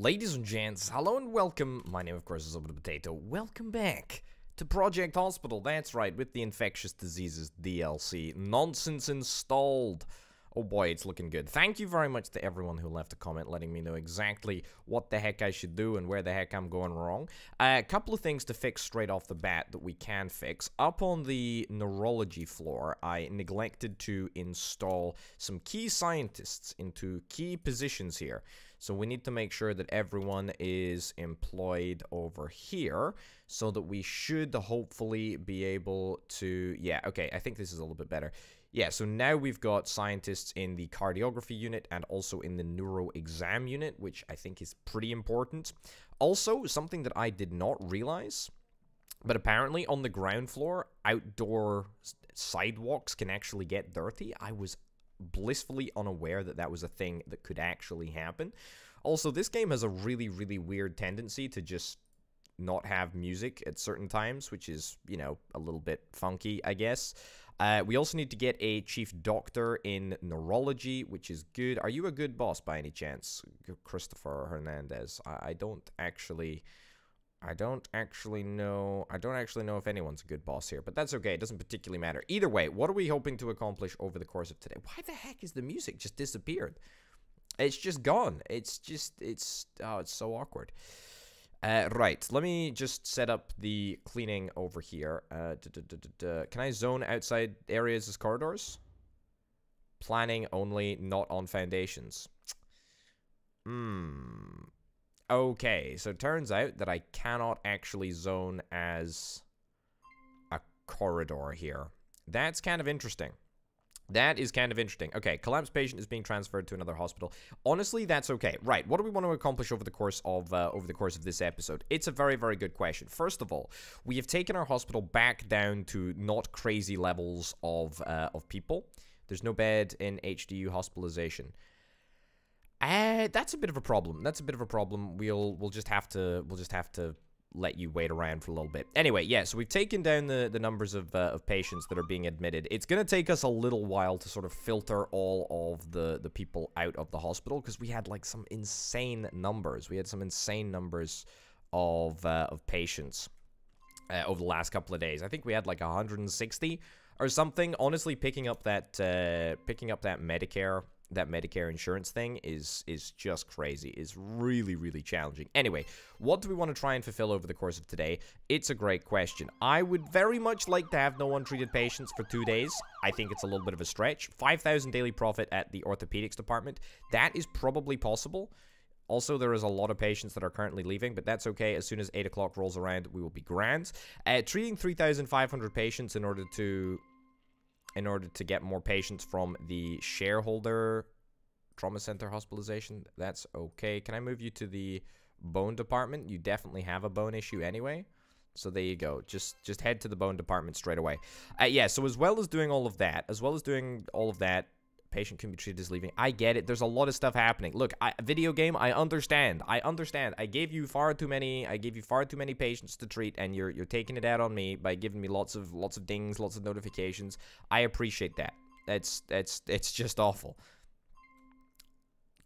Ladies and gents, hello and welcome. My name, of course, is Orbital Potato. Welcome back to Project Hospital. That's right, with the Infectious Diseases DLC. Nonsense installed. Oh boy, it's looking good. Thank you very much to everyone who left a comment letting me know exactly what the heck I should do and where the heck I'm going wrong. Uh, a couple of things to fix straight off the bat that we can fix. Up on the neurology floor, I neglected to install some key scientists into key positions here. So we need to make sure that everyone is employed over here so that we should hopefully be able to... Yeah, okay, I think this is a little bit better. Yeah, so now we've got scientists in the cardiography unit and also in the neuro exam unit, which I think is pretty important. Also, something that I did not realize, but apparently on the ground floor, outdoor sidewalks can actually get dirty. I was blissfully unaware that that was a thing that could actually happen. Also, this game has a really, really weird tendency to just not have music at certain times, which is, you know, a little bit funky, I guess. Uh, we also need to get a chief doctor in neurology, which is good. Are you a good boss by any chance, Christopher Hernandez? I, I don't actually... I don't actually know. I don't actually know if anyone's a good boss here, but that's okay. It doesn't particularly matter. Either way, what are we hoping to accomplish over the course of today? Why the heck is the music just disappeared? It's just gone. It's just, it's, oh, it's so awkward. Uh, right, let me just set up the cleaning over here. Uh, Can I zone outside areas as corridors? Planning only, not on foundations. Hmm. Okay, so it turns out that I cannot actually zone as a corridor here. That's kind of interesting. That is kind of interesting. Okay, collapsed patient is being transferred to another hospital. Honestly, that's okay. Right, what do we want to accomplish over the course of uh, over the course of this episode? It's a very, very good question. First of all, we have taken our hospital back down to not crazy levels of uh, of people. There's no bed in HDU hospitalization. Uh, that's a bit of a problem. That's a bit of a problem. We'll we'll just have to we'll just have to let you wait around for a little bit. Anyway, yeah, so we've taken down the, the numbers of, uh, of patients that are being admitted. It's going to take us a little while to sort of filter all of the, the people out of the hospital because we had like some insane numbers. We had some insane numbers of, uh, of patients uh, over the last couple of days. I think we had like 160 or something. Honestly, picking up that uh, picking up that Medicare that Medicare insurance thing is is just crazy. Is really really challenging. Anyway, what do we want to try and fulfill over the course of today? It's a great question. I would very much like to have no untreated patients for two days. I think it's a little bit of a stretch. 5,000 daily profit at the orthopedics department. That is probably possible. Also, there is a lot of patients that are currently leaving, but that's okay. As soon as 8 o'clock rolls around, we will be grand. Uh, treating 3,500 patients in order to in order to get more patients from the shareholder trauma center hospitalization. That's okay. Can I move you to the bone department? You definitely have a bone issue anyway. So there you go. Just just head to the bone department straight away. Uh, yeah, so as well as doing all of that, as well as doing all of that, patient can be treated as leaving. I get it. There's a lot of stuff happening. Look, I, video game, I understand. I understand. I gave you far too many. I gave you far too many patients to treat, and you're you're taking it out on me by giving me lots of lots of dings, lots of notifications. I appreciate that. That's that's it's just awful.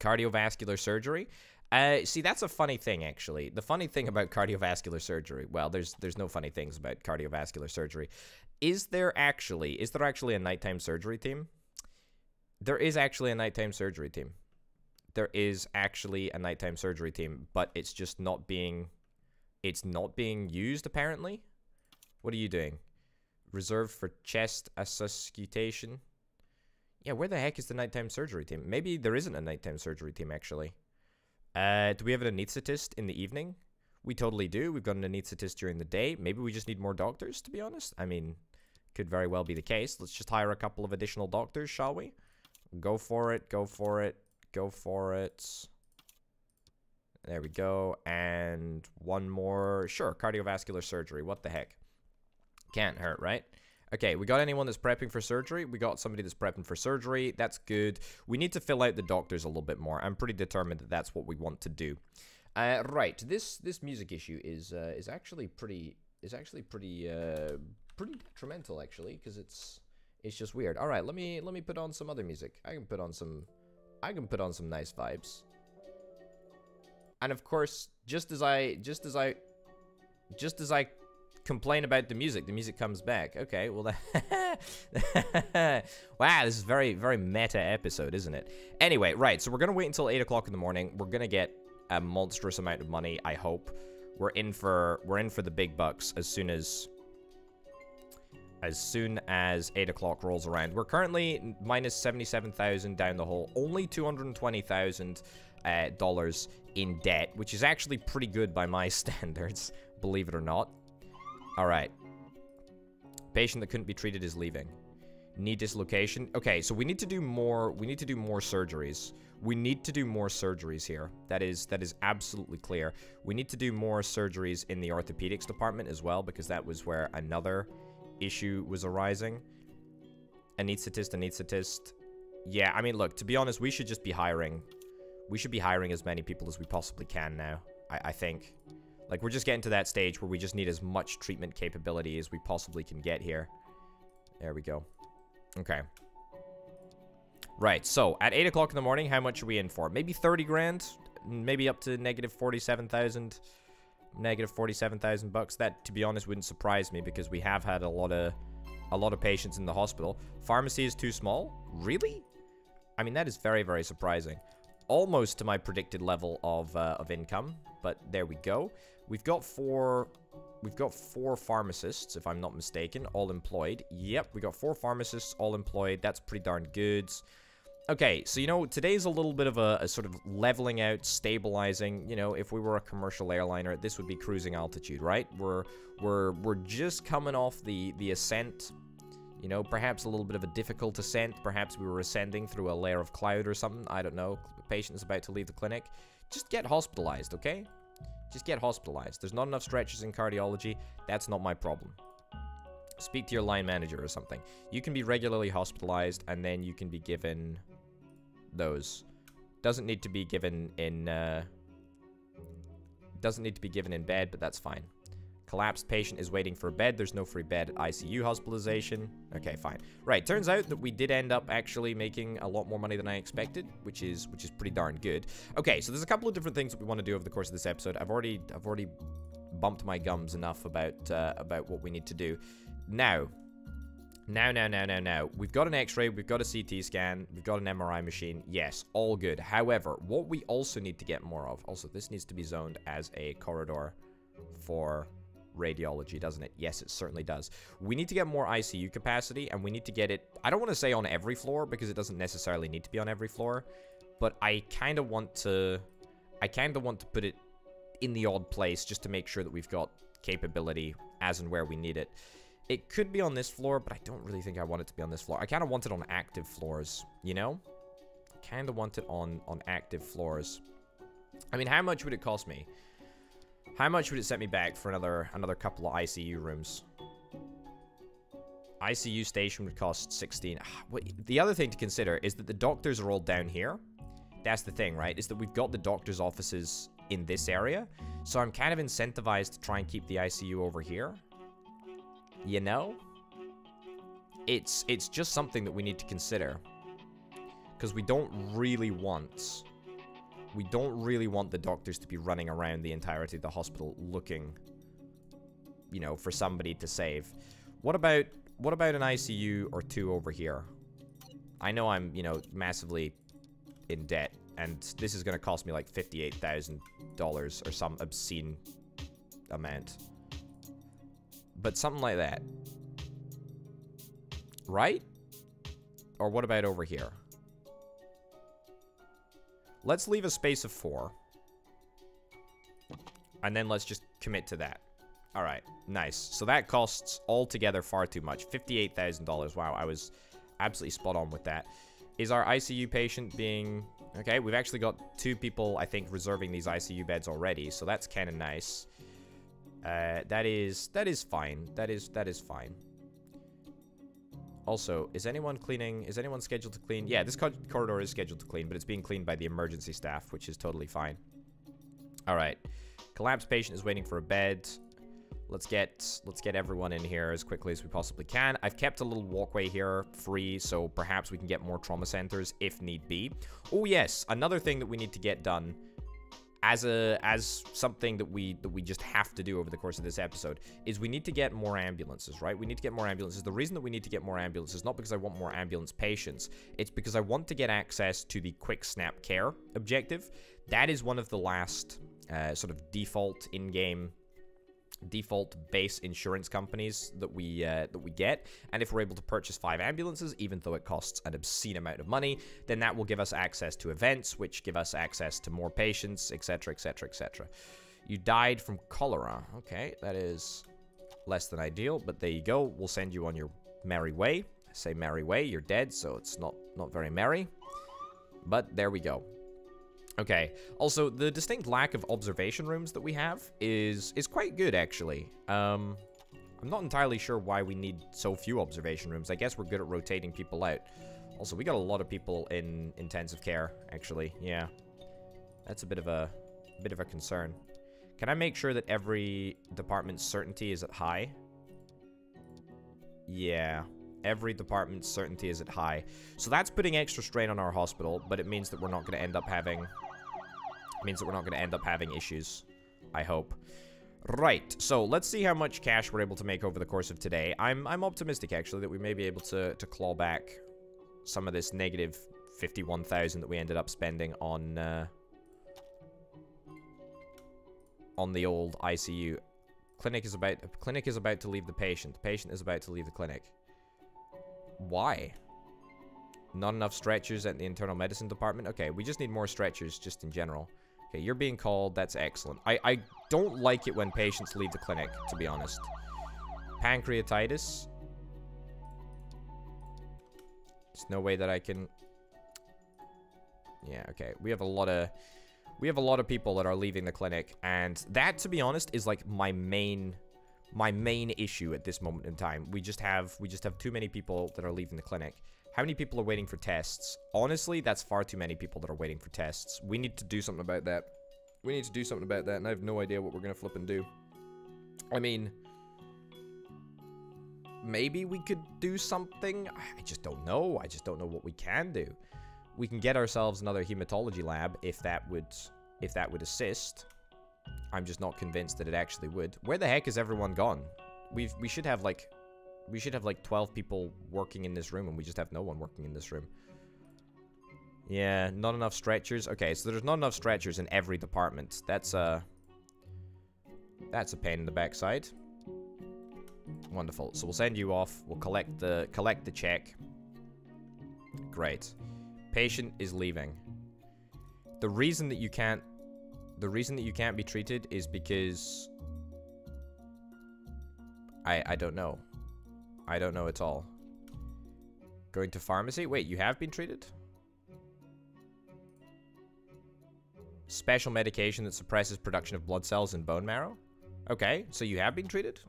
Cardiovascular surgery. Uh, see, that's a funny thing, actually. The funny thing about cardiovascular surgery, well, there's there's no funny things about cardiovascular surgery. Is there actually is there actually a nighttime surgery team? There is actually a nighttime surgery team. There is actually a nighttime surgery team, but it's just not being it's not being used apparently. What are you doing? Reserved for chest auscultation. Yeah, where the heck is the nighttime surgery team? Maybe there isn't a nighttime surgery team actually. Uh, do we have an anesthetist in the evening? We totally do. We've got an anesthetist during the day. Maybe we just need more doctors, to be honest. I mean, could very well be the case. Let's just hire a couple of additional doctors, shall we? Go for it, go for it, go for it. There we go. And one more. Sure, cardiovascular surgery. What the heck? Can't hurt, right? Okay, we got anyone that's prepping for surgery? We got somebody that's prepping for surgery. That's good. We need to fill out the doctors a little bit more. I'm pretty determined that that's what we want to do. Uh, right, this this music issue is uh, is actually pretty is actually pretty uh, pretty detrimental actually because it's it's just weird. All right, let me let me put on some other music. I can put on some I can put on some nice vibes. And of course, just as I, just as I, just as I complain about the music, the music comes back. Okay, well, that wow, this is very, very meta episode, isn't it? Anyway, right, so we're gonna wait until 8 o'clock in the morning. We're gonna get a monstrous amount of money, I hope. We're in for, we're in for the big bucks as soon as, as soon as 8 o'clock rolls around. We're currently minus 77,000 down the hole, only 220,000 uh, dollars in debt, which is actually pretty good by my standards, believe it or not. All right. Patient that couldn't be treated is leaving. Knee dislocation. Okay, so we need to do more. We need to do more surgeries. We need to do more surgeries here. That is that is absolutely clear. We need to do more surgeries in the orthopedics department as well because that was where another issue was arising. Anesthetist, anesthetist. Yeah, I mean, look, to be honest, we should just be hiring. We should be hiring as many people as we possibly can now, I, I think. Like, we're just getting to that stage where we just need as much treatment capability as we possibly can get here. There we go. Okay. Right, so, at 8 o'clock in the morning, how much are we in for? Maybe 30 grand? Maybe up to negative 47,000? Negative 47,000 bucks? That, to be honest, wouldn't surprise me because we have had a lot of... A lot of patients in the hospital. Pharmacy is too small? Really? I mean, that is very, very surprising. Almost to my predicted level of, uh, of income, but there we go. We've got four... We've got four pharmacists, if I'm not mistaken, all employed. Yep, we got four pharmacists all employed. That's pretty darn good. Okay, so, you know, today's a little bit of a, a, sort of leveling out, stabilizing. You know, if we were a commercial airliner, this would be cruising altitude, right? We're we're we're just coming off the the ascent. You know, perhaps a little bit of a difficult ascent. Perhaps we were ascending through a layer of cloud or something. I don't know. The patient's about to leave the clinic. Just get hospitalized, okay? Just get hospitalized. There's not enough stretches in cardiology. That's not my problem. Speak to your line manager or something. You can be regularly hospitalized, and then you can be given those. Doesn't need to be given in, uh, doesn't need to be given in bed, but that's fine. Collapsed patient is waiting for a bed. There's no free bed ICU hospitalization. Okay, fine. Right, turns out that we did end up actually making a lot more money than I expected, which is which is pretty darn good. Okay, so there's a couple of different things that we want to do over the course of this episode. I've already I've already bumped my gums enough about uh, about what we need to do. Now, now, now, now, now, now. We've got an x-ray, we've got a CT scan, we've got an MRI machine. Yes, all good. However, what we also need to get more of, also this needs to be zoned as a corridor for radiology, doesn't it? Yes, it certainly does. We need to get more ICU capacity, and we need to get it, I don't want to say on every floor, because it doesn't necessarily need to be on every floor, but I kind of want to, I kind of want to put it in the odd place, just to make sure that we've got capability as and where we need it. It could be on this floor, but I don't really think I want it to be on this floor. I kind of want it on active floors, you know? kind of want it on, on active floors. I mean, how much would it cost me? How much would it set me back for another another couple of ICU rooms? ICU station would cost 16. Ah, the other thing to consider is that the doctors are all down here. That's the thing, right? Is that we've got the doctor's offices in this area. So I'm kind of incentivized to try and keep the ICU over here. You know? It's, it's just something that we need to consider. Because we don't really want we don't really want the doctors to be running around the entirety of the hospital looking, you know, for somebody to save. What about, what about an ICU or two over here? I know I'm, you know, massively in debt, and this is going to cost me like $58,000 or some obscene amount. But something like that. Right? Or what about over here? Let's leave a space of four. And then let's just commit to that. All right, nice. So that costs altogether far too much. $58,000. Wow, I was absolutely spot on with that. Is our ICU patient being... Okay, we've actually got two people, I think, reserving these ICU beds already, so that's kind of nice. Uh, that is... That is fine. That is... That is fine. Also, is anyone cleaning? Is anyone scheduled to clean? Yeah, this co corridor is scheduled to clean, but it's being cleaned by the emergency staff, which is totally fine. All right. Collapsed patient is waiting for a bed. Let's get let's get everyone in here as quickly as we possibly can. I've kept a little walkway here free, so perhaps we can get more trauma centers if need be. Oh yes, another thing that we need to get done as a as something that we that we just have to do over the course of this episode is we need to get more ambulances, right? We need to get more ambulances. The reason that we need to get more ambulances is not because I want more ambulance patients. It's because I want to get access to the quick snap care objective. That is one of the last uh, sort of default in-game default base insurance companies that we uh, that we get. And if we're able to purchase five ambulances even though it costs an obscene amount of money then that will give us access to events which give us access to more patients etc etc etc you died from cholera. Okay that is less than ideal but there you go. We'll send you on your merry way. I say merry way you're dead so it's not not very merry. But there we go Okay. Also, the distinct lack of observation rooms that we have is is quite good, actually. Um, I'm not entirely sure why we need so few observation rooms. I guess we're good at rotating people out. Also, we got a lot of people in intensive care, actually. Yeah. That's a bit of a, a bit of a concern. Can I make sure that every department's certainty is at high? Yeah. Every department's certainty is at high. So that's putting extra strain on our hospital, but it means that we're not going to end up having means that we're not going to end up having issues. I hope. Right, so let's see how much cash we're able to make over the course of today. I'm I'm optimistic, actually, that we may be able to, to claw back some of this negative 51,000 that we ended up spending on, uh, on the old ICU. Clinic is about clinic is about to leave the patient. The patient is about to leave the clinic. Why? Not enough stretchers at the internal medicine department? Okay, we just need more stretchers just in general. Okay, you're being called. That's excellent. I, I don't like it when patients leave the clinic, to be honest. Pancreatitis. There's no way that I can... Yeah, okay. We have a lot of... We have a lot of people that are leaving the clinic, and that, to be honest, is like my main my main issue at this moment in time. We just have we just have too many people that are leaving the clinic. How many people are waiting for tests? Honestly, that's far too many people that are waiting for tests. We need to do something about that. We need to do something about that, and I have no idea what we're going to flip and do. I mean, maybe we could do something. I just don't know. I just don't know what we can do. We can get ourselves another hematology lab if that would if that would assist. I'm just not convinced that it actually would. Where the heck is everyone gone? We've we should have like we should have like 12 people working in this room and we just have no one working in this room. Yeah, not enough stretchers. Okay, so there's not enough stretchers in every department. That's a... That's a pain in the backside. Wonderful. So we'll send you off. We'll collect the collect the check. Great. Patient is leaving. The reason that you can't the reason that you can't be treated is because I I don't know. I don't know at all. Going to pharmacy? Wait, you have been treated? Special medication that suppresses production of blood cells and bone marrow? Okay, so you have been treated?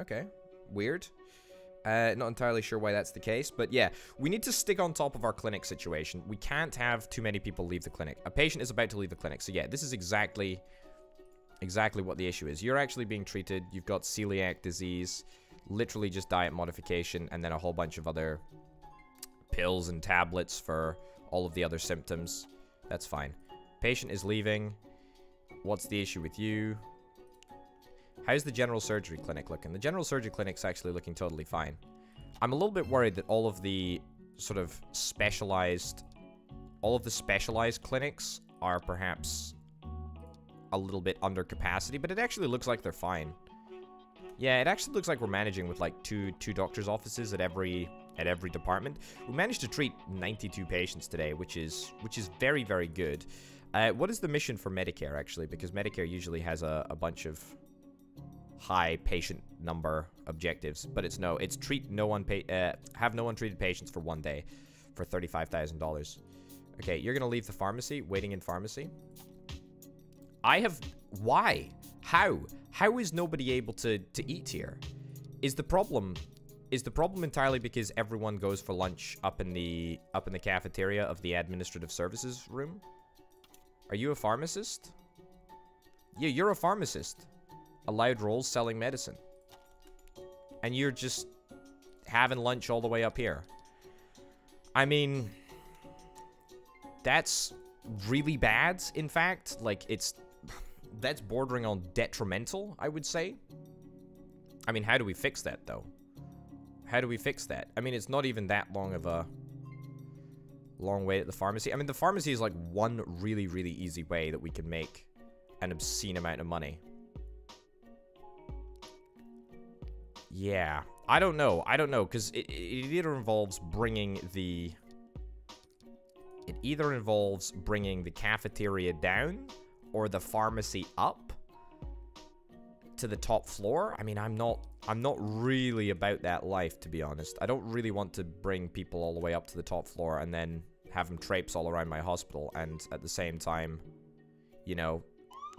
Okay, weird. Uh, not entirely sure why that's the case, but yeah, we need to stick on top of our clinic situation. We can't have too many people leave the clinic. A patient is about to leave the clinic, so yeah, this is exactly, exactly what the issue is. You're actually being treated. You've got celiac disease literally just diet modification and then a whole bunch of other pills and tablets for all of the other symptoms. That's fine. Patient is leaving. What's the issue with you? How's the general surgery clinic looking? The general surgery clinic's actually looking totally fine. I'm a little bit worried that all of the sort of specialized all of the specialized clinics are perhaps a little bit under capacity, but it actually looks like they're fine. Yeah, it actually looks like we're managing with like two two doctors' offices at every at every department. We managed to treat 92 patients today, which is which is very very good. Uh, what is the mission for Medicare actually? Because Medicare usually has a, a bunch of high patient number objectives, but it's no, it's treat no one uh, have no untreated patients for one day for thirty-five thousand dollars. Okay, you're gonna leave the pharmacy, waiting in pharmacy. I have why? How? How is nobody able to, to eat here? Is the problem is the problem entirely because everyone goes for lunch up in the up in the cafeteria of the administrative services room? Are you a pharmacist? Yeah, you're a pharmacist. Allowed roles selling medicine. And you're just having lunch all the way up here. I mean, that's really bad, in fact. Like, it's that's bordering on detrimental, I would say. I mean, how do we fix that, though? How do we fix that? I mean, it's not even that long of a long way at the pharmacy. I mean, the pharmacy is like one really, really easy way that we can make an obscene amount of money. Yeah. I don't know. I don't know, because it, it either involves bringing the... It either involves bringing the cafeteria down or the pharmacy up to the top floor. I mean, I'm not I'm not really about that life to be honest. I don't really want to bring people all the way up to the top floor and then have them traipse all around my hospital and at the same time, you know,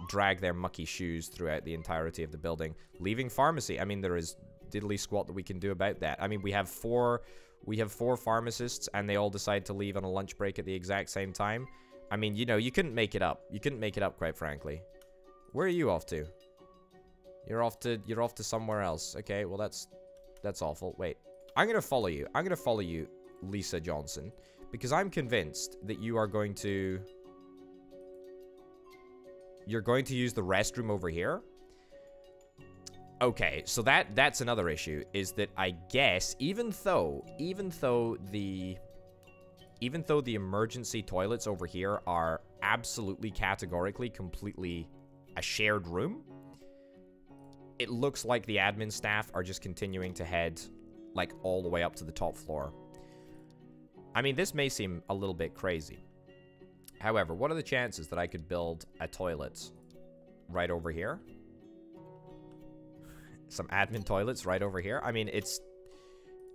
drag their mucky shoes throughout the entirety of the building, leaving pharmacy. I mean, there is diddly squat that we can do about that. I mean, we have four we have four pharmacists and they all decide to leave on a lunch break at the exact same time. I mean, you know, you couldn't make it up. You couldn't make it up, quite frankly. Where are you off to? You're off to you're off to somewhere else. Okay, well that's that's awful. Wait. I'm gonna follow you. I'm gonna follow you, Lisa Johnson. Because I'm convinced that you are going to You're going to use the restroom over here. Okay, so that that's another issue, is that I guess even though even though the even though the emergency toilets over here are absolutely categorically completely a shared room, it looks like the admin staff are just continuing to head like all the way up to the top floor. I mean, this may seem a little bit crazy. However, what are the chances that I could build a toilet right over here? Some admin toilets right over here? I mean, it's...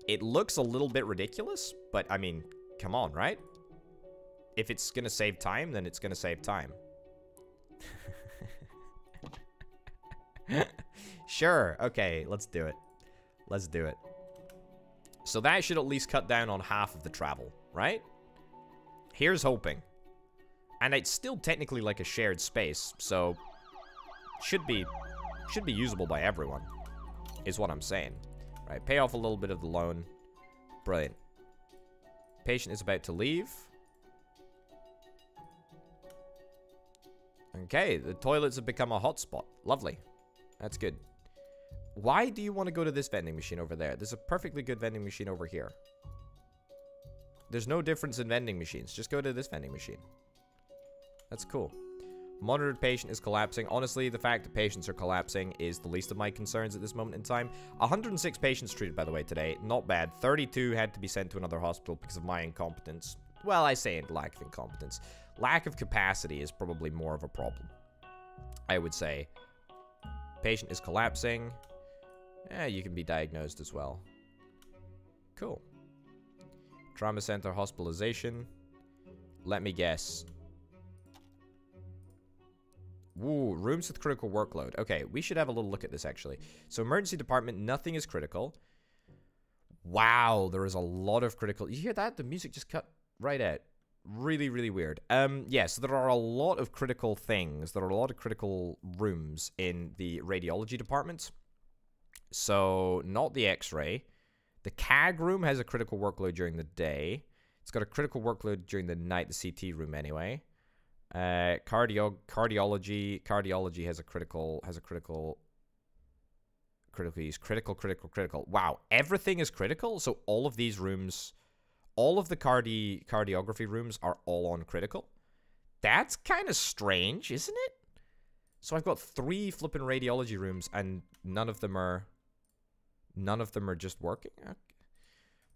It looks a little bit ridiculous, but I mean, Come on, right? If it's gonna save time, then it's gonna save time. sure, okay, let's do it. Let's do it. So that should at least cut down on half of the travel, right? Here's hoping. And it's still technically like a shared space, so should be should be usable by everyone, is what I'm saying. Right, pay off a little bit of the loan. Brilliant. Patient is about to leave. Okay, the toilets have become a hotspot. Lovely. That's good. Why do you want to go to this vending machine over there? There's a perfectly good vending machine over here. There's no difference in vending machines. Just go to this vending machine. That's cool. Monitored patient is collapsing. Honestly, the fact that patients are collapsing is the least of my concerns at this moment in time. 106 patients treated, by the way, today. Not bad. 32 had to be sent to another hospital because of my incompetence. Well, I say lack of incompetence. Lack of capacity is probably more of a problem. I would say. Patient is collapsing. Yeah, you can be diagnosed as well. Cool. Trauma center hospitalization. Let me guess. Ooh, rooms with critical workload. Okay, we should have a little look at this, actually. So, emergency department, nothing is critical. Wow, there is a lot of critical... You hear that? The music just cut right out. Really, really weird. Um, yeah, so there are a lot of critical things. There are a lot of critical rooms in the radiology department. So, not the x-ray. The CAG room has a critical workload during the day. It's got a critical workload during the night, the CT room anyway. Uh, cardio cardiology cardiology has a critical has a critical critical use critical critical critical. Wow, everything is critical. So all of these rooms, all of the cardi cardiography rooms are all on critical. That's kind of strange, isn't it? So I've got three flipping radiology rooms and none of them are none of them are just working.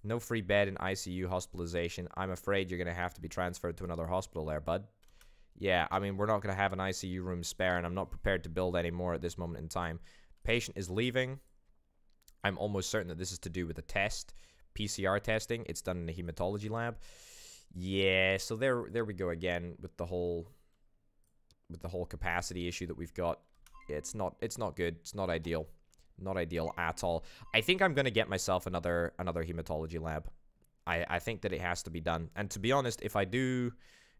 No free bed in ICU hospitalization. I'm afraid you're going to have to be transferred to another hospital there, bud yeah, I mean, we're not going to have an ICU room spare, and I'm not prepared to build any more at this moment in time. Patient is leaving. I'm almost certain that this is to do with a test, PCR testing. It's done in a hematology lab. Yeah, so there, there we go again with the whole, with the whole capacity issue that we've got. It's not, it's not good. It's not ideal, not ideal at all. I think I'm gonna get myself another, another hematology lab. I, I think that it has to be done. And to be honest, if I do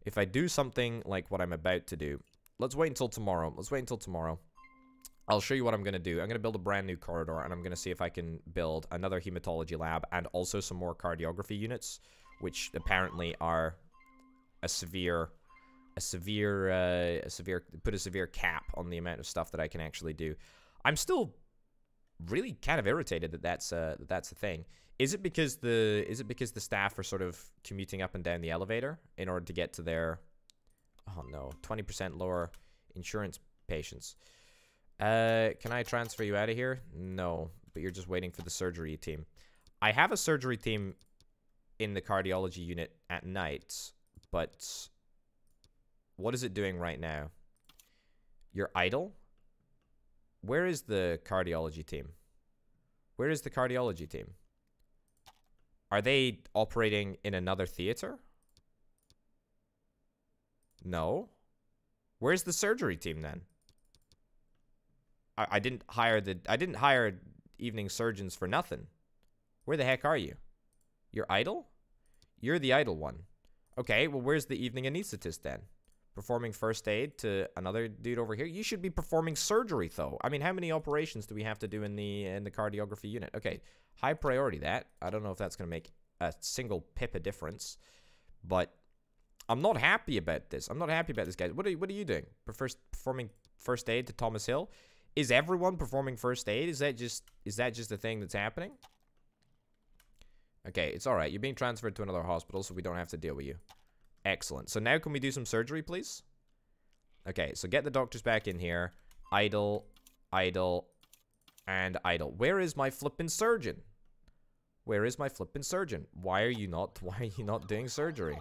if I do something like what I'm about to do, let's wait until tomorrow. Let's wait until tomorrow. I'll show you what I'm going to do. I'm going to build a brand new corridor, and I'm going to see if I can build another hematology lab and also some more cardiography units, which apparently are a severe, a severe, uh, a severe, put a severe cap on the amount of stuff that I can actually do. I'm still really kind of irritated that that's uh, that that's the thing. Is it because the is it because the staff are sort of commuting up and down the elevator in order to get to their oh no, 20% lower insurance patients. Uh, can I transfer you out of here? No, but you're just waiting for the surgery team. I have a surgery team in the cardiology unit at night, but what is it doing right now? You're idle? Where is the cardiology team? Where is the cardiology team? Are they operating in another theater? No. Where's the surgery team then? I, I didn't hire the I didn't hire evening surgeons for nothing. Where the heck are you? You're idle? You're the idle one. Okay, well where's the evening anesthetist then? Performing first aid to another dude over here? You should be performing surgery though. I mean, how many operations do we have to do in the in the cardiography unit? Okay, high priority that. I don't know if that's going to make a single pip of difference, but I'm not happy about this. I'm not happy about this, guys. What are you, what are you doing? First, performing first aid to Thomas Hill? Is everyone performing first aid? Is that just is that just a thing that's happening? Okay, it's all right. You're being transferred to another hospital, so we don't have to deal with you. Excellent. So now can we do some surgery, please? Okay, so get the doctors back in here. Idle, idle, and idle. Where is my flippin' surgeon? Where is my flippin' surgeon? Why are you not, why are you not doing surgery?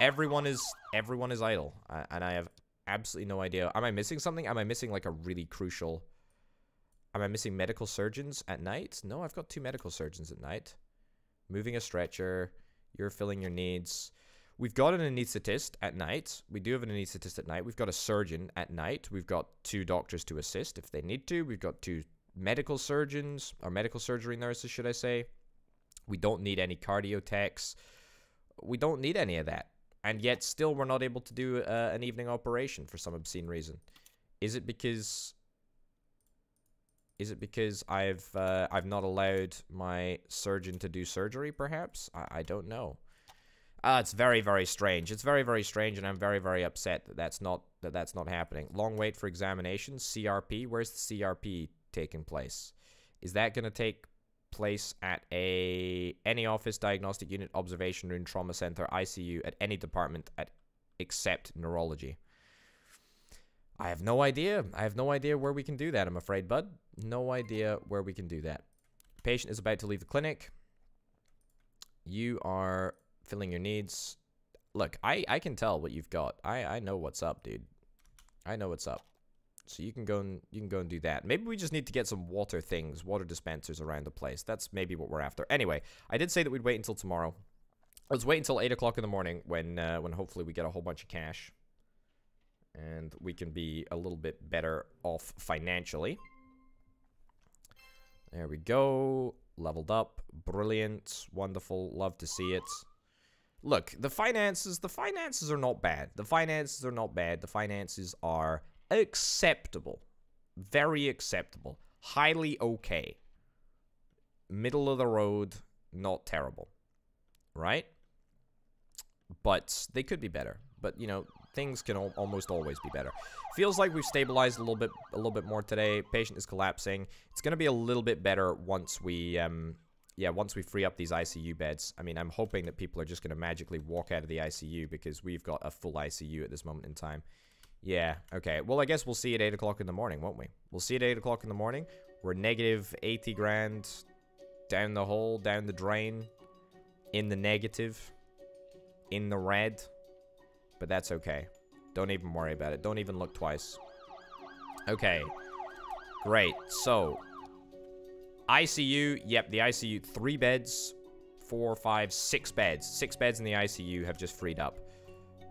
Everyone is, everyone is idle. And I have absolutely no idea. Am I missing something? Am I missing like a really crucial... Am I missing medical surgeons at night? No, I've got two medical surgeons at night. Moving a stretcher. You're filling your needs. We've got an anesthetist at night. We do have an anesthetist at night. We've got a surgeon at night. We've got two doctors to assist if they need to. We've got two medical surgeons, or medical surgery nurses, should I say. We don't need any cardio techs. We don't need any of that. And yet, still, we're not able to do uh, an evening operation for some obscene reason. Is it because is it because I've uh, I've not allowed my surgeon to do surgery? Perhaps I, I don't know. Uh, it's very very strange. It's very very strange, and I'm very very upset that that's not that that's not happening. Long wait for examinations. CRP. Where's the CRP taking place? Is that going to take place at a any office diagnostic unit observation room trauma center ICU at any department at except neurology? I have no idea. I have no idea where we can do that, I'm afraid, bud. No idea where we can do that. Patient is about to leave the clinic. You are filling your needs. Look, I, I can tell what you've got. I, I know what's up, dude. I know what's up. So you can go and you can go and do that. Maybe we just need to get some water things, water dispensers around the place. That's maybe what we're after. Anyway, I did say that we'd wait until tomorrow. Let's wait until eight o'clock in the morning when uh, when hopefully we get a whole bunch of cash, and we can be a little bit better off financially. There we go. Leveled up. Brilliant. Wonderful. Love to see it. Look, the finances, the finances are not bad. The finances are not bad. The finances are acceptable. Very acceptable. Highly okay. Middle of the road, not terrible. Right? But they could be better. But, you know, things can al almost always be better. Feels like we've stabilized a little bit a little bit more today. Patient is collapsing. It's going to be a little bit better once we um yeah, once we free up these ICU beds. I mean, I'm hoping that people are just going to magically walk out of the ICU because we've got a full ICU at this moment in time. Yeah, okay. Well, I guess we'll see at 8 o'clock in the morning, won't we? We'll see at 8 o'clock in the morning. We're negative 80 grand down the hole, down the drain, in the negative, in the red. But that's okay. Don't even worry about it. Don't even look twice. Okay. Great. So, ICU. Yep, the ICU. Three beds. Four, five, six beds. Six beds in the ICU have just freed up.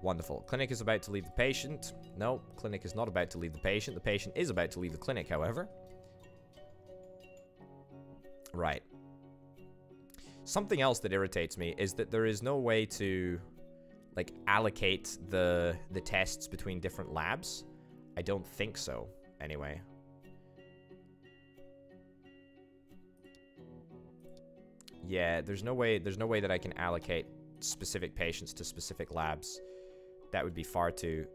Wonderful. Clinic is about to leave the patient. No, clinic is not about to leave the patient. The patient is about to leave the clinic, however. Right. Something else that irritates me is that there is no way to like allocate the the tests between different labs? I don't think so. Anyway. Yeah, there's no way there's no way that I can allocate specific patients to specific labs. That would be far too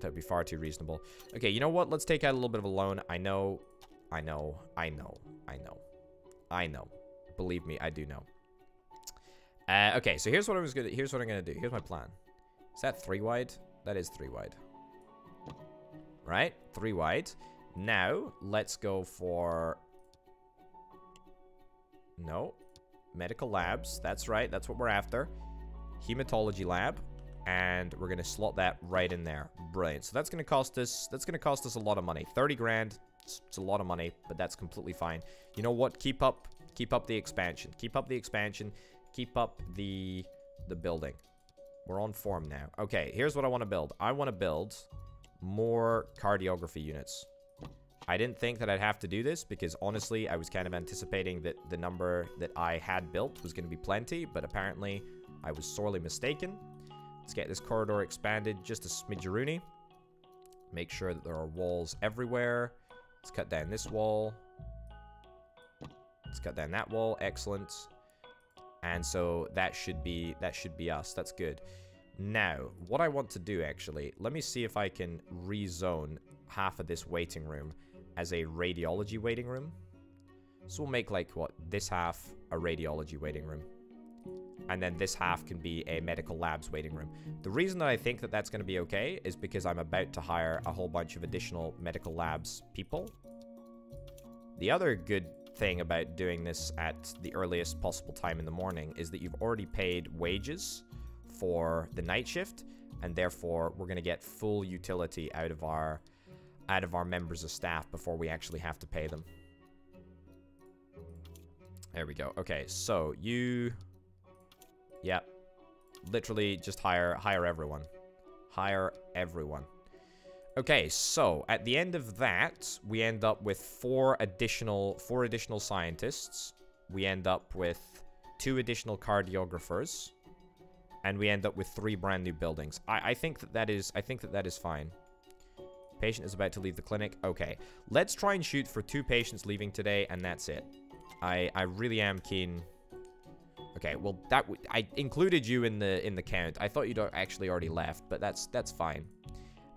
that would be far too reasonable. Okay, you know what? Let's take out a little bit of a loan. I know, I know, I know, I know, I know. Believe me, I do know. Uh, okay, so here's what I was gonna. Here's what I'm gonna do. Here's my plan. Is that three wide? That is three wide. Right, three wide. Now let's go for. No, medical labs. That's right. That's what we're after. Hematology lab and we're gonna slot that right in there. Brilliant. So that's gonna cost us. That's gonna cost us a lot of money. Thirty grand. It's, it's, a lot of money, but that's completely fine. You know what? Keep up. Keep up the expansion. Keep up the expansion. Keep up the the building. We're on form now. Okay. Here's what I want to build. I want to build more cardiography units. I didn't think that I'd have to do this because honestly, I was kind of anticipating that the number that I had built was going to be plenty, but apparently I was sorely mistaken. Let's get this corridor expanded just a smidgeroony. Make sure that there are walls everywhere. Let's cut down this wall. Let's cut down that wall. Excellent. And so that should be that should be us. That's good. Now, what I want to do actually, let me see if I can rezone half of this waiting room as a radiology waiting room. So we'll make like what this half a radiology waiting room and then this half can be a medical labs waiting room. The reason that I think that that's going to be okay is because I'm about to hire a whole bunch of additional medical labs people. The other good thing about doing this at the earliest possible time in the morning is that you've already paid wages for the night shift, and therefore we're going to get full utility out of our out of our members of staff before we actually have to pay them. There we go. Okay, so you Yep. Literally just hire hire everyone. Hire everyone. Okay, so at the end of that, we end up with four additional four additional scientists. We end up with two additional cardiographers, and we end up with three brand new buildings. I, I think that that is I think that that is fine. Patient is about to leave the clinic. Okay, let's try and shoot for two patients leaving today, and that's it. I I really am keen Okay, well that I included you in the in the count. I thought you'd actually already left, but that's that's fine.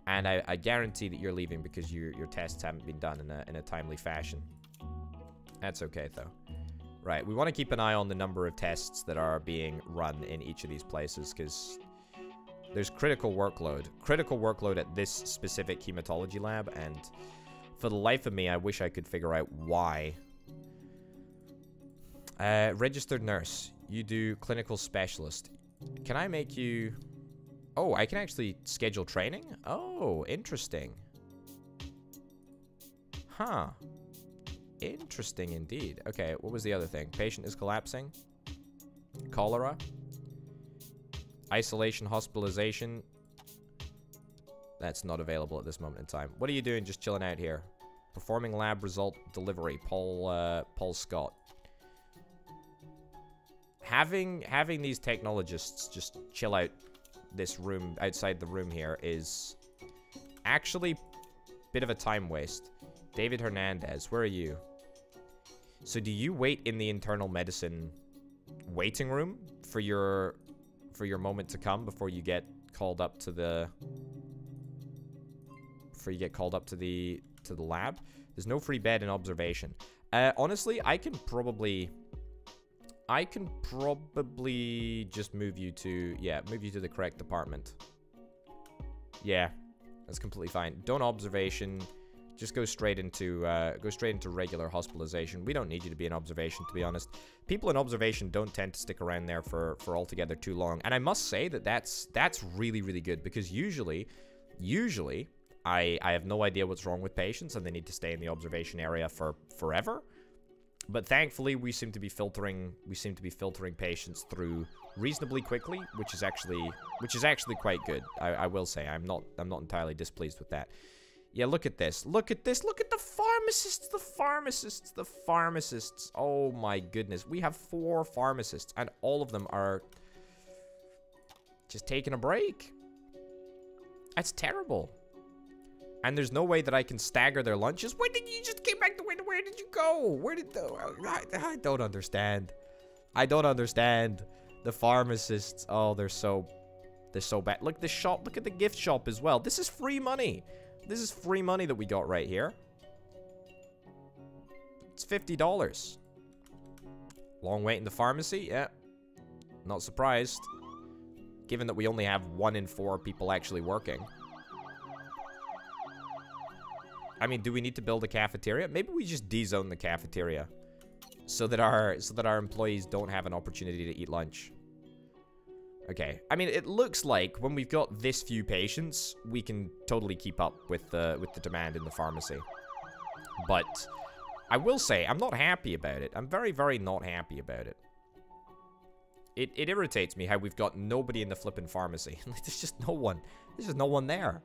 And I, I guarantee that you're leaving because your your tests haven't been done in a in a timely fashion. That's okay though. Right, we want to keep an eye on the number of tests that are being run in each of these places because there's critical workload. Critical workload at this specific hematology lab, and for the life of me, I wish I could figure out why. Uh, registered nurse. You do clinical specialist. Can I make you... Oh, I can actually schedule training? Oh, interesting. Huh. Interesting indeed. Okay, what was the other thing? Patient is collapsing. Cholera. Isolation, hospitalization. That's not available at this moment in time. What are you doing just chilling out here? Performing lab result delivery. Paul, uh, Paul Scott having having these technologists just chill out this room outside the room here is actually a bit of a time waste. David Hernandez, where are you? So do you wait in the internal medicine waiting room for your for your moment to come before you get called up to the before you get called up to the to the lab? There's no free bed in observation. Uh, honestly, I can probably I can probably just move you to, yeah, move you to the correct department. Yeah, that's completely fine. Don't observation. Just go straight into uh, go straight into regular hospitalization. We don't need you to be in observation, to be honest. People in observation don't tend to stick around there for for altogether too long. And I must say that that's that's really really good because usually, usually I I have no idea what's wrong with patients and they need to stay in the observation area for forever. But thankfully, we seem to be filtering we seem to be filtering patients through reasonably quickly, which is actually which is actually quite good. I, I will say I'm not I'm not entirely displeased with that. Yeah, look at this. Look at this. Look at the pharmacists. The pharmacists. The pharmacists. Oh my goodness. We have four pharmacists and all of them are just taking a break. That's terrible. And there's no way that I can stagger their lunches. Where did you just came back to where, where did you go? Where did the I, I don't understand. I don't understand. The pharmacists, oh, they're so, they're so bad. Look, the shop, look at the gift shop as well. This is free money. This is free money that we got right here. It's $50. Long wait in the pharmacy? Yeah. Not surprised. Given that we only have one in four people actually working. I mean, do we need to build a cafeteria? Maybe we just dezone the cafeteria. So that our so that our employees don't have an opportunity to eat lunch. Okay. I mean, it looks like when we've got this few patients, we can totally keep up with the with the demand in the pharmacy. But I will say, I'm not happy about it. I'm very, very not happy about it. It, it irritates me how we've got nobody in the flipping pharmacy. There's just no one. There's just no one there.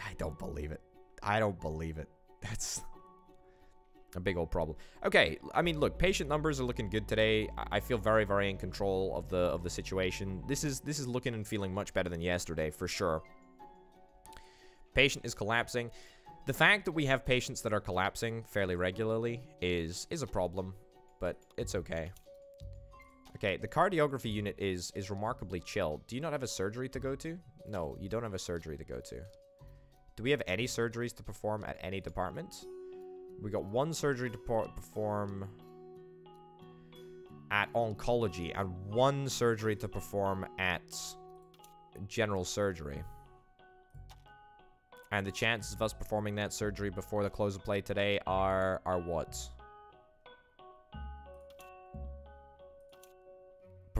I don't believe it. I don't believe it. That's a big old problem. Okay, I mean, look, patient numbers are looking good today. I feel very, very in control of the of the situation. This is this is looking and feeling much better than yesterday for sure. Patient is collapsing. The fact that we have patients that are collapsing fairly regularly is is a problem, but it's okay. Okay, the cardiography unit is is remarkably chill. Do you not have a surgery to go to? No, you don't have a surgery to go to. Do we have any surgeries to perform at any department? We got one surgery to perform at oncology and one surgery to perform at general surgery. And the chances of us performing that surgery before the close of play today are are what?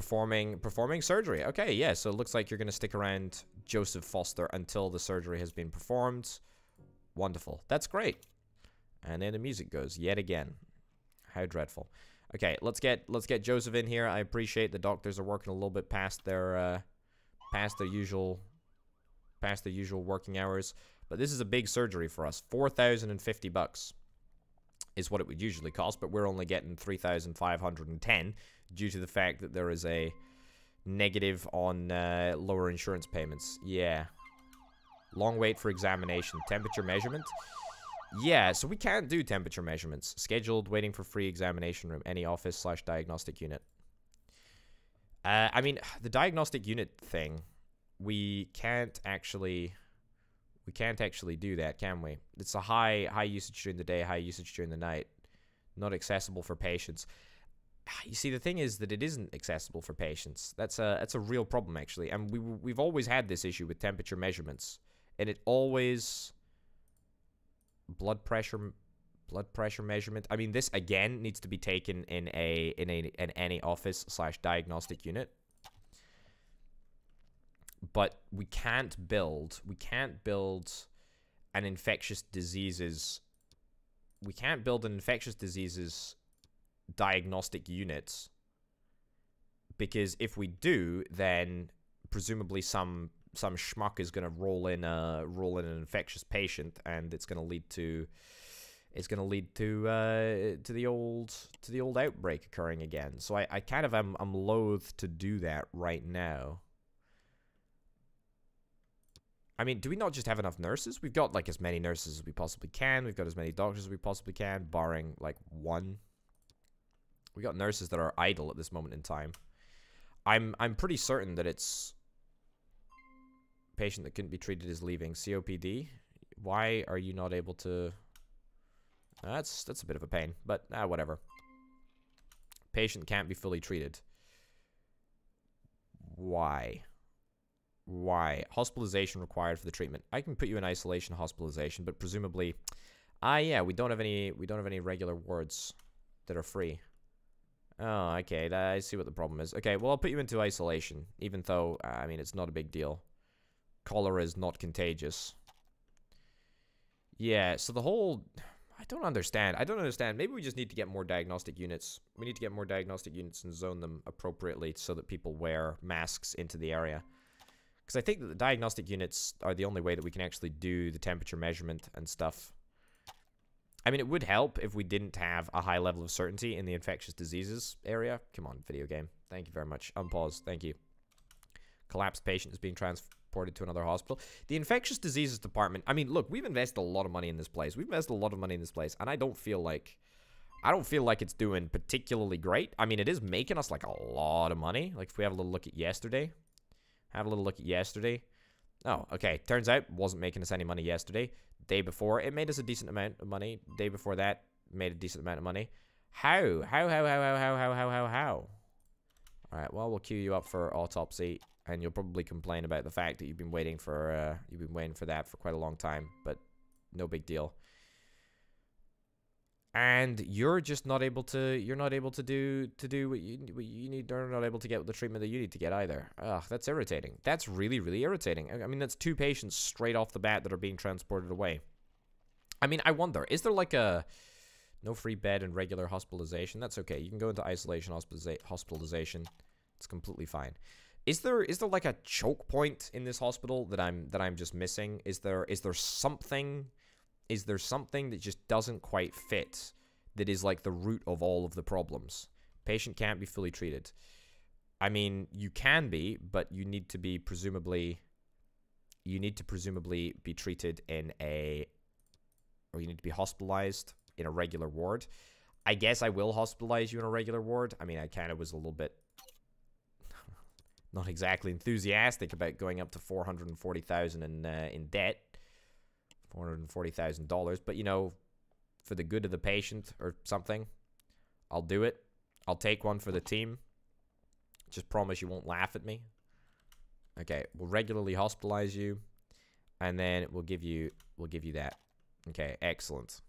Performing performing surgery. Okay, yeah, so it looks like you're gonna stick around Joseph Foster until the surgery has been performed. Wonderful. That's great. And then the music goes yet again. How dreadful. Okay, let's get let's get Joseph in here. I appreciate the doctors are working a little bit past their uh, past their usual past their usual working hours. But this is a big surgery for us. Four thousand and fifty bucks is what it would usually cost, but we're only getting three thousand five hundred and ten due to the fact that there is a negative on uh, lower insurance payments. Yeah. Long wait for examination. Temperature measurement. Yeah, so we can't do temperature measurements. Scheduled, waiting for free examination room. Any office slash diagnostic unit. Uh, I mean, the diagnostic unit thing, we can't actually... We can't actually do that, can we? It's a high high usage during the day, high usage during the night. Not accessible for patients. You see, the thing is that it isn't accessible for patients. That's a that's a real problem actually, and we we've always had this issue with temperature measurements, and it always blood pressure blood pressure measurement. I mean, this again needs to be taken in a in a in any office slash diagnostic unit. But we can't build we can't build an infectious diseases we can't build an infectious diseases diagnostic units because if we do, then presumably some some schmuck is going to roll in a roll in an infectious patient, and it's going to lead to it's going to lead to uh, to the old to the old outbreak occurring again. So I, I kind of am I'm loath to do that right now. I mean, do we not just have enough nurses? We've got like as many nurses as we possibly can. We've got as many doctors as we possibly can, barring like one we got nurses that are idle at this moment in time. I'm I'm pretty certain that it's patient that couldn't be treated is leaving. COPD. Why are you not able to? That's that's a bit of a pain, but ah, whatever. Patient can't be fully treated. Why? Why? Hospitalization required for the treatment. I can put you in isolation hospitalization, but presumably, ah, yeah, we don't have any we don't have any regular wards that are free. Oh, okay. I see what the problem is. Okay, well, I'll put you into isolation, even though, uh, I mean, it's not a big deal. Cholera is not contagious. Yeah, so the whole... I don't understand. I don't understand. Maybe we just need to get more diagnostic units. We need to get more diagnostic units and zone them appropriately so that people wear masks into the area. Because I think that the diagnostic units are the only way that we can actually do the temperature measurement and stuff. I mean, it would help if we didn't have a high level of certainty in the infectious diseases area. Come on, video game. Thank you very much. Unpause. Thank you. Collapsed patient is being transported to another hospital. The infectious diseases department. I mean, look, we've invested a lot of money in this place. We've invested a lot of money in this place, and I don't feel like I don't feel like it's doing particularly great. I mean, it is making us like a lot of money. Like if we have a little look at yesterday, have a little look at yesterday. Oh, okay. Turns out wasn't making us any money yesterday. Day before, it made us a decent amount of money. Day before that, made a decent amount of money. How? How, how, how, how, how, how, how, how, how? Alright, well, we'll queue you up for autopsy, and you'll probably complain about the fact that you've been waiting for, uh, you've been waiting for that for quite a long time, but no big deal and you're just not able to you're not able to do to do what you what you need you're not able to get the treatment that you need to get either. Ugh that's irritating. That's really really irritating. I mean that's two patients straight off the bat that are being transported away. I mean i wonder is there like a no free bed and regular hospitalization? That's okay. You can go into isolation hospitaliza hospitalization. It's completely fine. Is there is there like a choke point in this hospital that i'm that i'm just missing? Is there is there something is there something that just doesn't quite fit that is like the root of all of the problems? Patient can't be fully treated. I mean, you can be, but you need to be presumably you need to presumably be treated in a or you need to be hospitalized in a regular ward. I guess I will hospitalize you in a regular ward. I mean, I kind of was a little bit not exactly enthusiastic about going up to 440,000 in uh, in debt $440,000. But, you know, for the good of the patient or something, I'll do it. I'll take one for the team. Just promise you won't laugh at me. Okay, we'll regularly hospitalize you, and then we'll give you we'll give you that. Okay, excellent.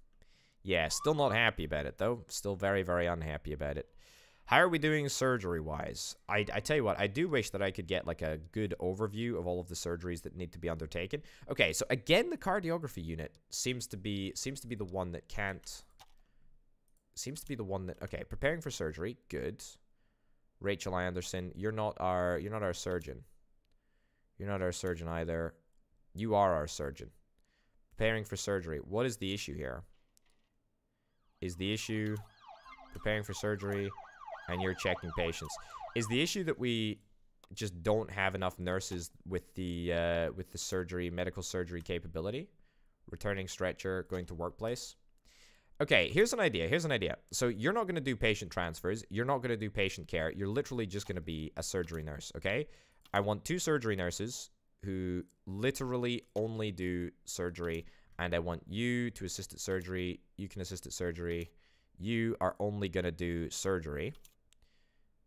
Yeah, still not happy about it though. Still very very unhappy about it. How are we doing surgery wise? I, I tell you what, I do wish that I could get like a good overview of all of the surgeries that need to be undertaken. Okay, so again, the cardiography unit seems to be seems to be the one that can't seems to be the one that okay, preparing for surgery, good. Rachel Anderson, you're not our you're not our surgeon. You're not our surgeon either. You are our surgeon. Preparing for surgery. What is the issue here? Is the issue preparing for surgery? And you're checking patients. Is the issue that we just don't have enough nurses with the uh, with the surgery, medical surgery capability? Returning stretcher, going to workplace. Okay, here's an idea. Here's an idea. So you're not going to do patient transfers. You're not going to do patient care. You're literally just going to be a surgery nurse, okay? I want two surgery nurses who literally only do surgery, and I want you to assist at surgery. You can assist at surgery. You are only going to do surgery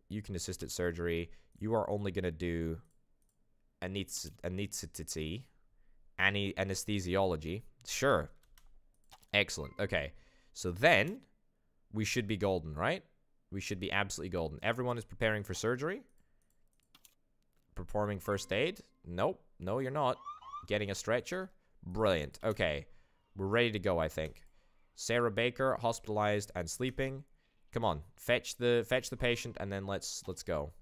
you can assist at surgery. You are only going to do anesthetity, any anesthesiology. Sure. Excellent. Okay. So then we should be golden, right? We should be absolutely golden. Everyone is preparing for surgery. Performing first aid. Nope. No, you're not. Getting a stretcher. Brilliant. Okay. We're ready to go, I think. Sarah Baker, hospitalized and sleeping. Come on, fetch the fetch the patient, and then let's let's go.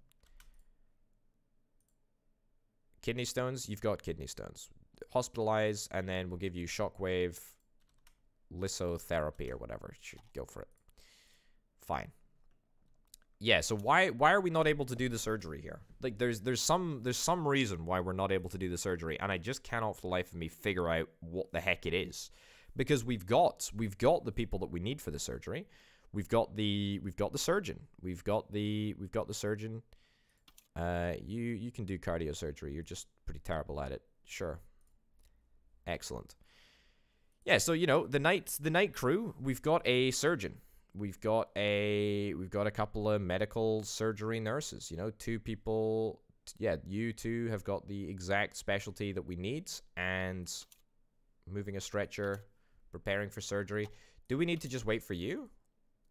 Kidney stones, you've got kidney stones. Hospitalize, and then we'll give you shockwave lithotherapy or whatever. Should go for it. Fine. Yeah, so why why are we not able to do the surgery here? Like there's there's some there's some reason why we're not able to do the surgery, and I just cannot for the life of me figure out what the heck it is. Because we've got we've got the people that we need for the surgery. We've got the we've got the surgeon. We've got the we've got the surgeon. Uh, you you can do cardio surgery. You're just pretty terrible at it. Sure. Excellent. Yeah, so you know the night the night crew. We've got a surgeon. We've got a we've got a couple of medical surgery nurses. You know, two people. Yeah, you two have got the exact specialty that we need, and moving a stretcher, preparing for surgery. Do we need to just wait for you?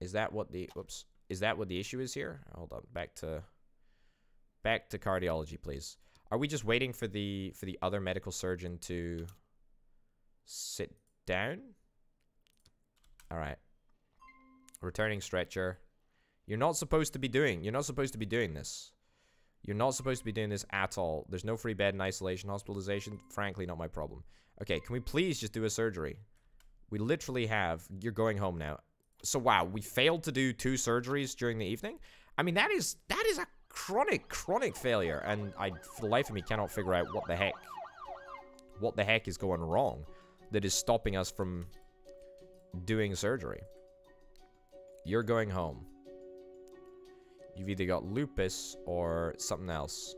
Is that what the whoops? Is that what the issue is here? Hold on, back to back to cardiology, please. Are we just waiting for the for the other medical surgeon to sit down? All right. Returning stretcher. You're not supposed to be doing. You're not supposed to be doing this. You're not supposed to be doing this at all. There's no free bed in isolation hospitalization. Frankly, not my problem. Okay, can we please just do a surgery? We literally have... You're going home now so wow, we failed to do two surgeries during the evening. I mean, that is that is a chronic, chronic failure, and I, for the life of me, cannot figure out what the heck, what the heck is going wrong, that is stopping us from doing surgery. You're going home. You've either got lupus or something else.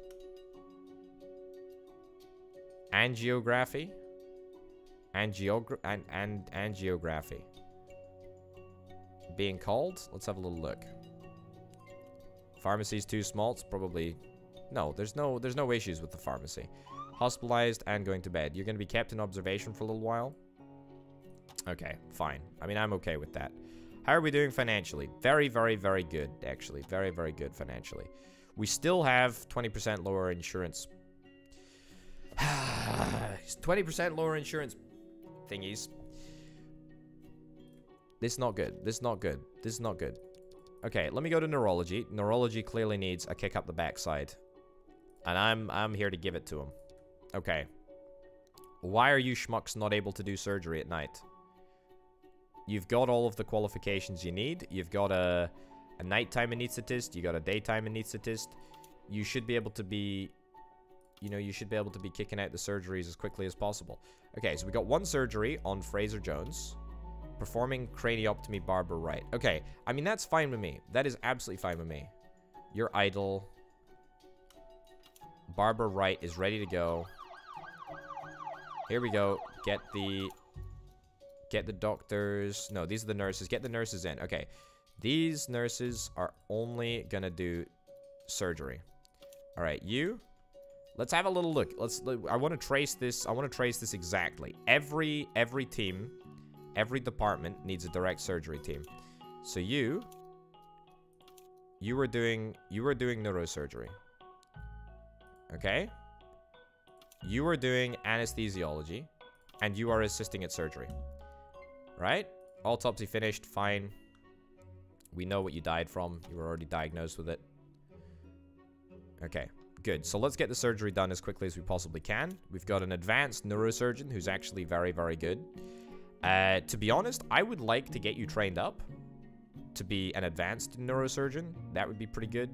Angiography? Angiogra and, and angiography. Being called? Let's have a little look. Pharmacy's too small. It's probably... No, there's no there's no issues with the pharmacy. Hospitalized and going to bed. You're going to be kept in observation for a little while. Okay, fine. I mean, I'm okay with that. How are we doing financially? Very, very, very good, actually. Very, very good financially. We still have 20% lower insurance. 20% lower insurance thingies. This is not good. This is not good. This is not good. Okay, let me go to neurology. Neurology clearly needs a kick up the backside. And I'm I'm here to give it to him. Okay. Why are you schmucks not able to do surgery at night? You've got all of the qualifications you need. You've got a, a nighttime anesthetist. You got a daytime anesthetist. You should be able to be, you know, you should be able to be kicking out the surgeries as quickly as possible. Okay, so we got one surgery on Fraser Jones. Performing craniotomy Barbara Wright. Okay, I mean, that's fine with me. That is absolutely fine with me. You're idle. Barbara Wright is ready to go. Here we go. Get the Get the doctors. No, these are the nurses. Get the nurses in. Okay. These nurses are only gonna do surgery. All right, you. Let's have a little look. Let's. I want to trace this. I want to trace this exactly. Every every team, every department needs a direct surgery team. So you. You were doing. You were doing neurosurgery. Okay. You were doing anesthesiology, and you are assisting at surgery. Right? Autopsy finished, fine. We know what you died from. You were already diagnosed with it. Okay, good. So let's get the surgery done as quickly as we possibly can. We've got an advanced neurosurgeon who's actually very, very good. Uh, to be honest, I would like to get you trained up to be an advanced neurosurgeon. That would be pretty good,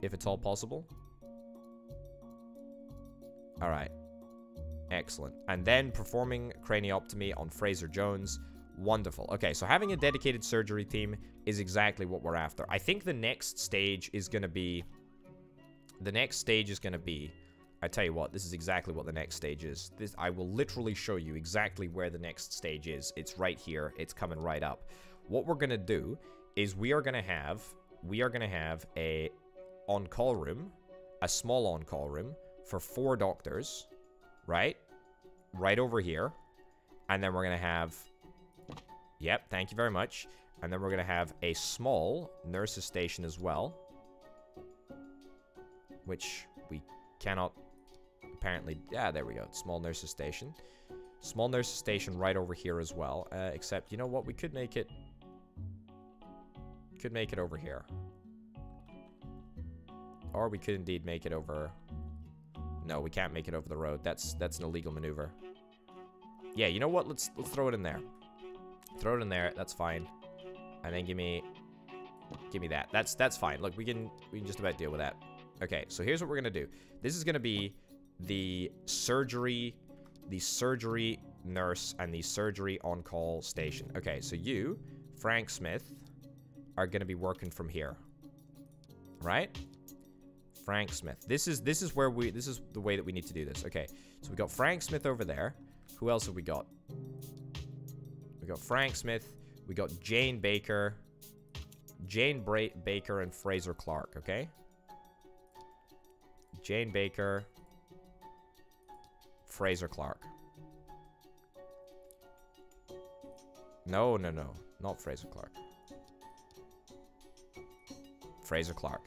if it's all possible. All right. Excellent. And then performing craniotomy on Fraser Jones. Wonderful. Okay, so having a dedicated surgery team is exactly what we're after. I think the next stage is going to be... The next stage is going to be... I tell you what, this is exactly what the next stage is. This I will literally show you exactly where the next stage is. It's right here. It's coming right up. What we're going to do is we are going to have... We are going to have a on-call room. A small on-call room for four doctors. Right? Right over here. And then we're going to have Yep, thank you very much. And then we're going to have a small nurse's station as well. Which we cannot apparently... Yeah, there we go. Small nurse's station. Small nurse's station right over here as well. Uh, except, you know what? We could make it... Could make it over here. Or we could indeed make it over... No, we can't make it over the road. That's that's an illegal maneuver. Yeah, you know what? Let's let's throw it in there. Throw it in there. That's fine. And then give me... Give me that. That's that's fine. Look, we can we can just about deal with that. Okay, so here's what we're gonna do. This is gonna be the surgery, the surgery nurse, and the surgery on-call station. Okay, so you, Frank Smith, are gonna be working from here. Right? Frank Smith. This is this is where we this is the way that we need to do this. Okay, so we got Frank Smith over there. Who else have we got? We got Frank Smith. We got Jane Baker. Jane Bra Baker and Fraser Clark, okay? Jane Baker. Fraser Clark. No, no, no. Not Fraser Clark. Fraser Clark.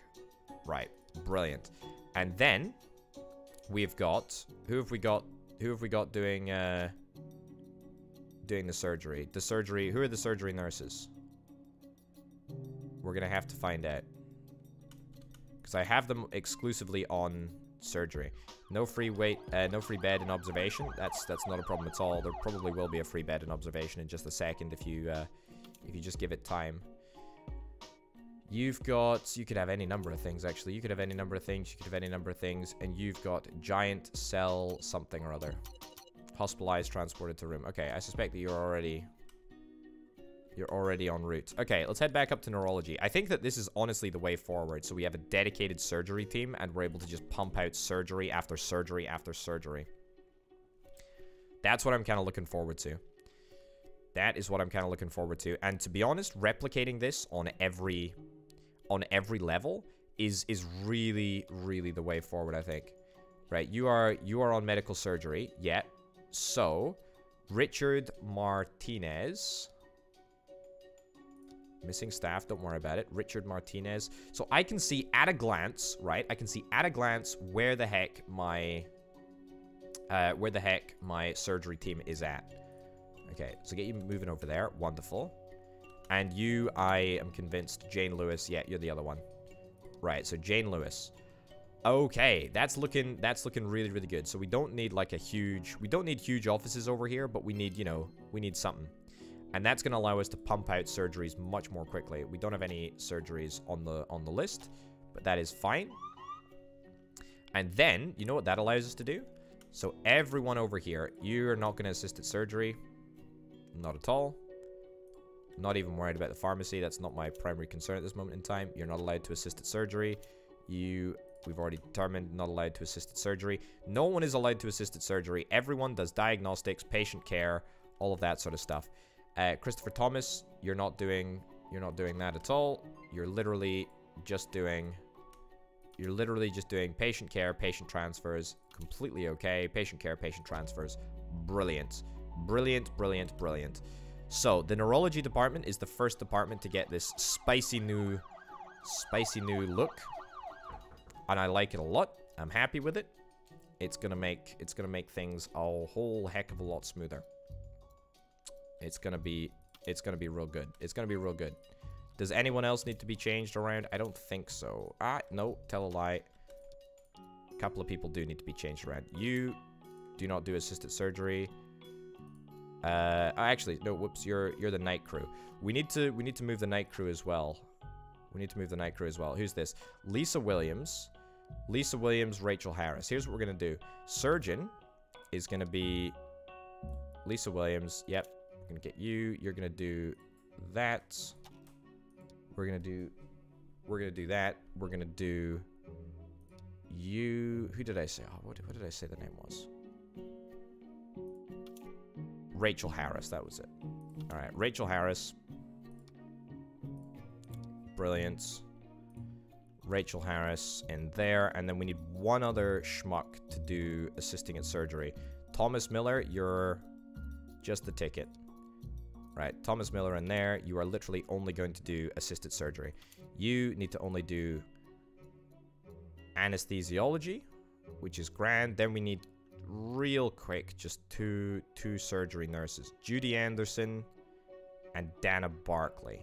Right. Brilliant. And then we've got who have we got who have we got doing uh doing the surgery? The surgery, who are the surgery nurses? We're gonna have to find out. Because I have them exclusively on surgery. No free wait, uh, no free bed in observation. That's that's not a problem at all. There probably will be a free bed in observation in just a second if you uh, if you just give it time. You've got, you could have any number of things actually. You could have any number of things, you could have any number of things, and you've got giant cell something or other. Hospitalized, transported to room. Okay, I suspect that you're already... You're already en route. Okay, let's head back up to neurology. I think that this is honestly the way forward. So we have a dedicated surgery team and we're able to just pump out surgery after surgery after surgery. That's what I'm kind of looking forward to. That is what I'm kind of looking forward to. And to be honest, replicating this on every on every level is is really really the way forward, I think. Right, you are you are on medical surgery. Yeah. So, Richard Martinez Missing staff, don't worry about it. Richard Martinez. So I can see at a glance, right? I can see at a glance where the heck my uh, where the heck my surgery team is at. Okay, so get you moving over there. Wonderful. And you, I am convinced, Jane Lewis. Yeah, you're the other one. Right, so Jane Lewis. Okay, that's looking that's looking really really good. So we don't need like a huge we don't need huge offices over here, but we need, you know, we need something. And that's going to allow us to pump out surgeries much more quickly. We don't have any surgeries on the on the list, but that is fine. And then, you know what that allows us to do? So everyone over here, you're not going to assist at surgery. Not at all. Not even worried about the pharmacy. That's not my primary concern at this moment in time. You're not allowed to assist at surgery. You, we've already determined, not allowed to assist at surgery. No one is allowed to assist at surgery. Everyone does diagnostics, patient care, all of that sort of stuff. Uh, Christopher Thomas, you're not doing you're not doing that at all. You're literally just doing you're literally just doing patient care, patient transfers, completely okay. Patient care, patient transfers, brilliant, brilliant, brilliant, brilliant. So the neurology department is the first department to get this spicy new, spicy new look, and I like it a lot. I'm happy with it. It's gonna make it's gonna make things a whole heck of a lot smoother. It's gonna be it's gonna be real good. It's gonna be real good. Does anyone else need to be changed around? I don't think so. Ah, no, tell a lie. A couple of people do need to be changed around. You do not do assisted surgery. Uh, actually, no, whoops, you're you're the night crew. We need to we need to move the night crew as well. We need to move the night crew as well. Who's this? Lisa Williams. Lisa Williams, Rachel Harris. Here's what we're gonna do. Surgeon is gonna be Lisa Williams. Yep, gonna get you. You're gonna do that. We're gonna do. We're gonna do that. We're gonna do. You. Who did I say? Oh, what, what did I say the name was? Rachel Harris. That was it. All right, Rachel Harris. Brilliant. Rachel Harris in there, and then we need one other schmuck to do assisting in surgery. Thomas Miller, you're just the ticket. Right, Thomas Miller in there, you are literally only going to do assisted surgery. You need to only do anesthesiology, which is grand. Then we need real quick just two two surgery nurses. Judy Anderson and Dana Barkley.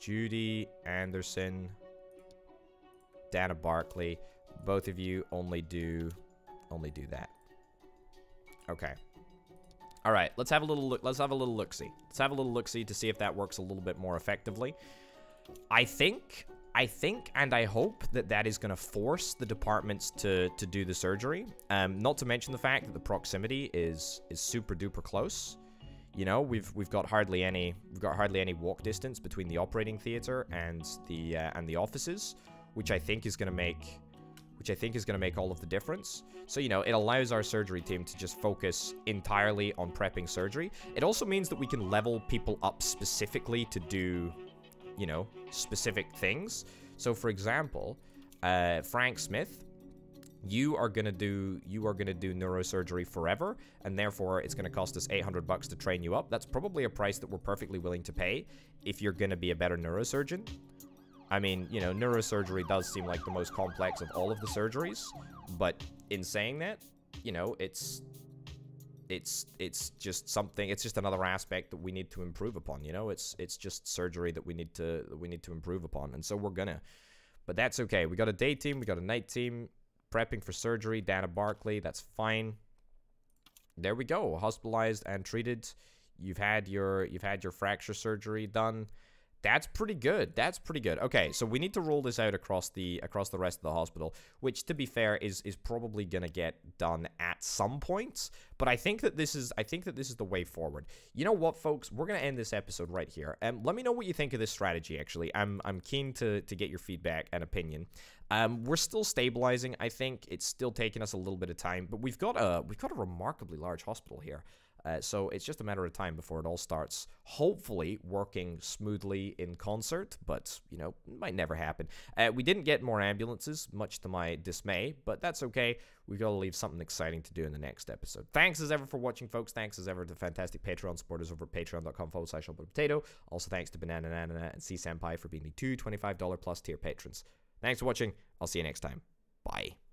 Judy Anderson, Dana Barkley. Both of you only do only do that. Okay. All right, let's have a little look. Let's have a little look-see. Let's have a little look-see to see if that works a little bit more effectively. I think, I think, and I hope that that is going to force the departments to to do the surgery. Um, not to mention the fact that the proximity is is super duper close. You know, we've we've got hardly any we've got hardly any walk distance between the operating theater and the uh, and the offices, which I think is going to make which I think is going to make all of the difference. So, you know, it allows our surgery team to just focus entirely on prepping surgery. It also means that we can level people up specifically to do, you know, specific things. So, for example, uh, Frank Smith, you are gonna do you are gonna do neurosurgery forever, and therefore it's gonna cost us 800 bucks to train you up. That's probably a price that we're perfectly willing to pay if you're gonna be a better neurosurgeon. I mean, you know, neurosurgery does seem like the most complex of all of the surgeries, but in saying that, you know, it's it's it's just something it's just another aspect that we need to improve upon, you know? It's it's just surgery that we need to we need to improve upon. And so we're gonna. But that's okay. We got a day team, we got a night team prepping for surgery, Dana Barkley, that's fine. There we go. Hospitalized and treated. You've had your you've had your fracture surgery done. That's pretty good. That's pretty good. Okay, so we need to roll this out across the across the rest of the hospital, which to be fair is is probably going to get done at some point, but I think that this is I think that this is the way forward. You know what folks, we're going to end this episode right here. And um, let me know what you think of this strategy actually. I'm I'm keen to to get your feedback and opinion. Um, we're still stabilizing. I think it's still taking us a little bit of time, but we've got a we've got a remarkably large hospital here. Uh, so it's just a matter of time before it all starts, hopefully working smoothly in concert, but, you know, it might never happen. Uh, we didn't get more ambulances, much to my dismay, but that's okay. We've got to leave something exciting to do in the next episode. Thanks as ever for watching, folks. Thanks as ever to fantastic Patreon supporters over at patreon.com forward slash potato. Also, thanks to Banana Nana and C Senpai for being the two $25 plus tier patrons. Thanks for watching. I'll see you next time. Bye.